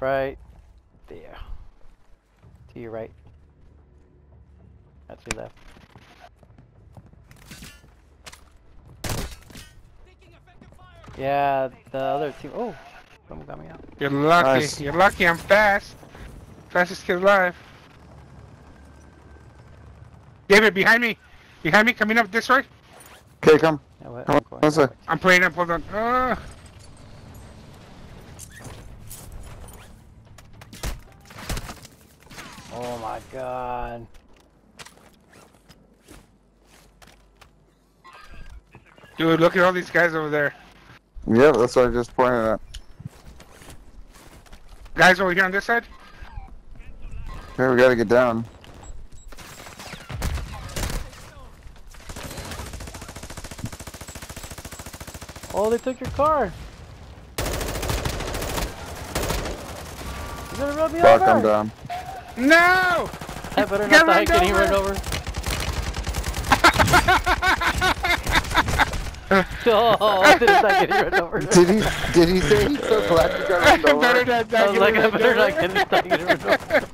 Right there. To your right. That's your left. Yeah, the other team. Oh, someone got me out. You're lucky. Nice. You're lucky I'm fast. Fastest kid alive. David, behind me. Behind me, coming up this way. Okay, come. Yeah, what? Come I'm on, going one I'm playing up. Hold on. Uh, Oh my god. dude, look at all these guys over there. Yeah, that's what I just pointed at. Guys over here on this side. Okay, we gotta get down. Oh, they took your car. You're gonna run me Fuck, over. I'm down. No! I better not die run getting over. run over. oh, I didn't die getting run over. Did he? Did he say he's so glad you got run better over? I was die like, I better not get run over.